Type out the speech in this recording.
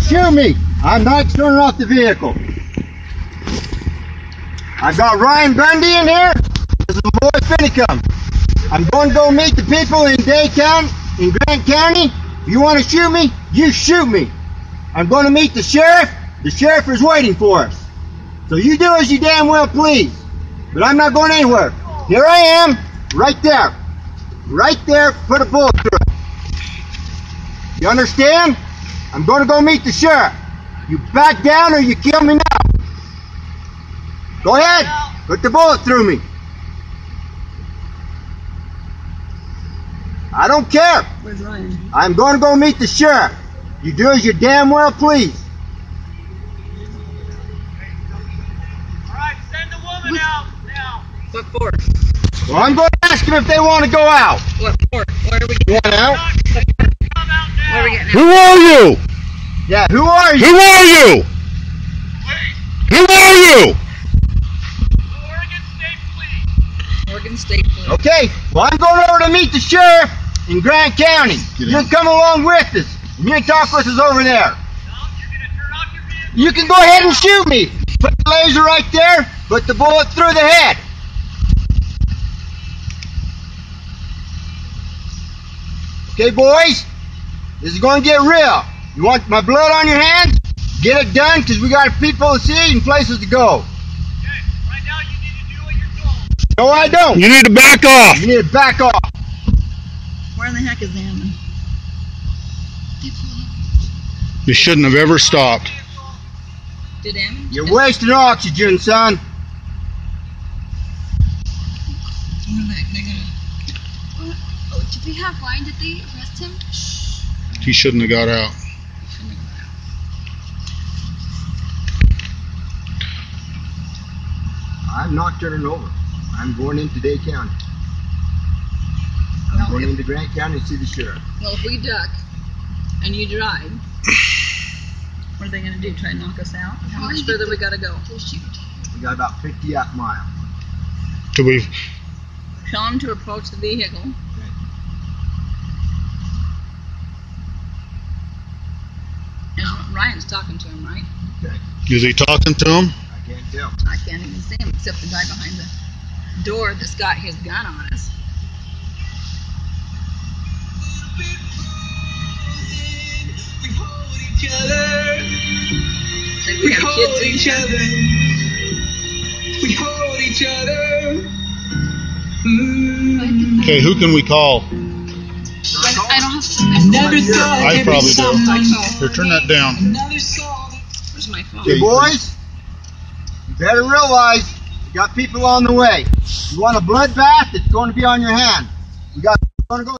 shoot me. I'm not turning off the vehicle. I've got Ryan Bundy in here. This is my boy Finicum. I'm going to go meet the people in Day County, in Grant County. If you want to shoot me, you shoot me. I'm going to meet the sheriff. The sheriff is waiting for us. So you do as you damn well please. But I'm not going anywhere. Here I am, right there. Right there, put a bullet through it. You understand? I'm going to go meet the sheriff. You back down or you kill me now. Go ahead. Put the bullet through me. I don't care. Where's Ryan? I'm going to go meet the sheriff. You do as you damn well please. Alright, send the woman out now. What for? Well, I'm going to ask them if they want to go out. What for? Where are we You want out? Come out now. Where are we getting Who are you? Yeah, who are you? Who are you? Wait, Who are you? Oregon State Police. Oregon State Police. Okay, well, I'm going over to meet the sheriff in Grant County. Get You in. come along with us. You can talk with us over there. No, you're gonna turn off your vehicle. You can go ahead and shoot me. Put the laser right there. Put the bullet through the head. Okay, boys? This is going to get real. You want my blood on your hands? Get it done because we got people to see and places to go. Okay, right now you need to do what you're told. No, I don't. You need to back off. You need to back off. Where in the heck is the Hammond? You shouldn't have ever stopped. Did Hammond? You're wasting oxygen, son. Where they Oh, did we have Ryan? Did they arrest him? He shouldn't have got out. I'm not turning over. I'm going into Day County. I'm Well, going if- into Grant County to see the sheriff. Well, if we duck and you drive, what are they gonna do? Try and knock us out? How much further we gotta go? We'll shoot. We got about 50 out mile. Till we Tell them to approach the vehicle. And Ryan's talking to him, right? is he talking to him? I can't tell. I can't even see him except the guy behind the door that's got his gun on us. We hold each other. Like we We hold each here. other. We hold each other. Mm. Okay, who can we call? I don't have to. I never I probably do. someone Here, turn that down. Another song. Where's my phone? Okay, boys, you better realize you got people on the way. You want a bloodbath? It's going to be on your hand. You got going to go.